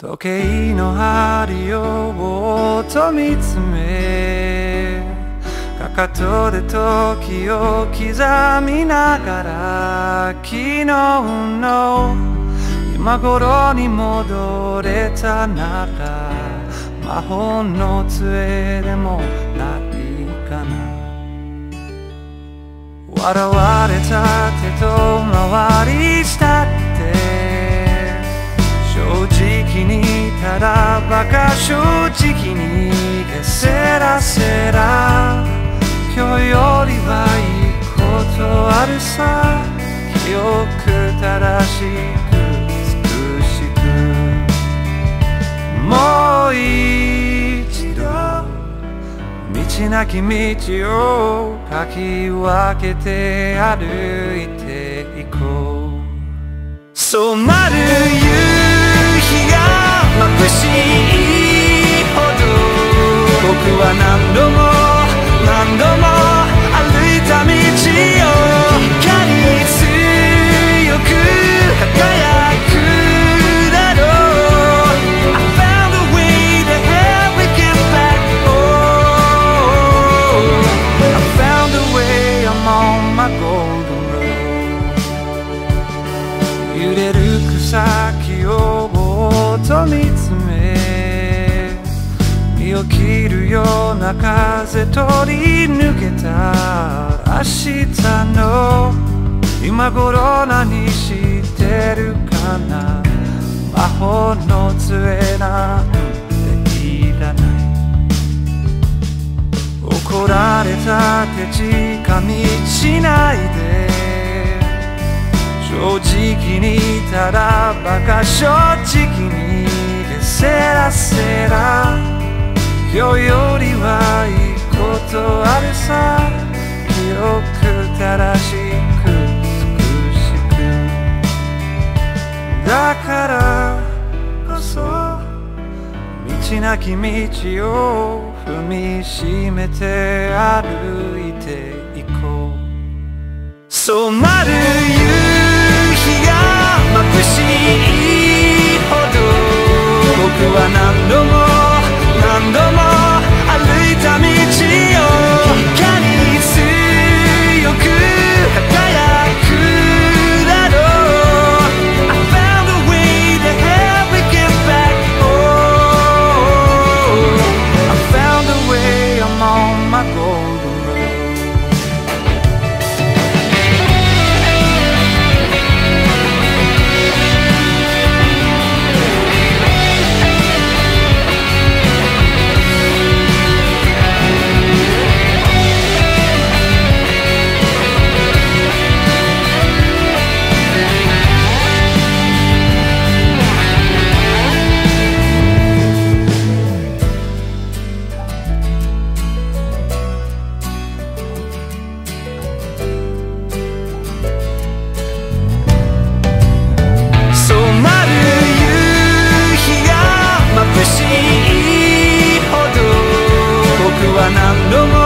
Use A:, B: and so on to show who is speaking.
A: 時計の針をぼーっと見つめかかとで時を刻みながら昨日の今頃に戻れたなら魔法の杖でもないかな。笑われた手と回りしバカ正直にセラセラ今日よりはいいことあるさ。記憶正しく美しく。もう一度道なき道をかき分けて歩いていこう。染まる夕日が眩し何度も何度も歩いた道を光強く輝くだろう I found a way to help me get back home I found a way I'm on my golden road 揺れる草木をぼーっと見つめ身 を切るような風通り抜けた。明日の今頃何してるかな。魔法の杖なんていらない。怒られたって近道しないで。正直にただバカ正直にエセラセラ今日よりはいいことあるさ記憶正しく美しくだからこそ道なき道を踏みしめて歩いていこう。染まる No more